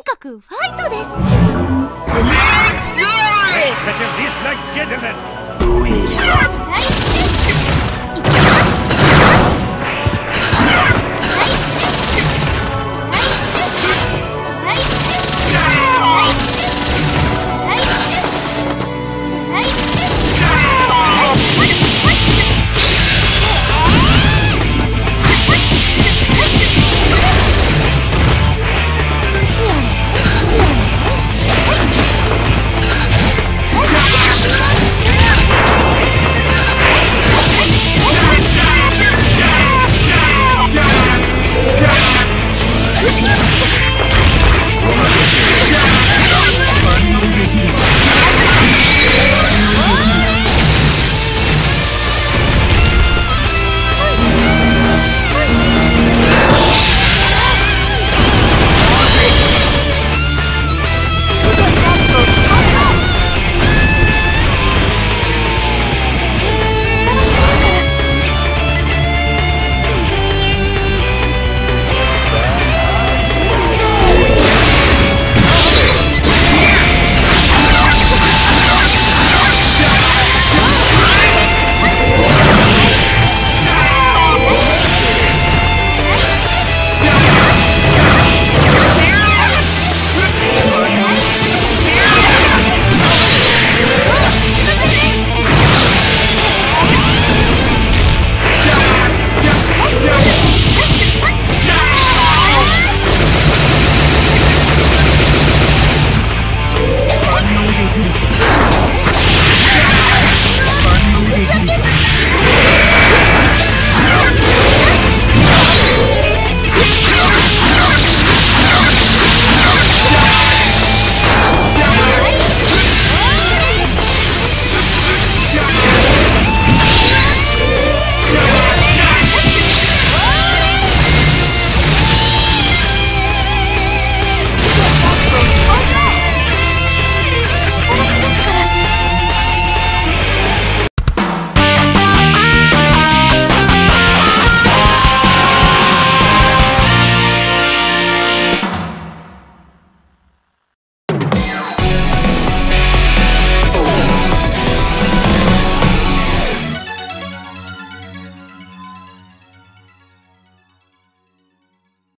にかくファイトです Yes! Second this like gentlemen.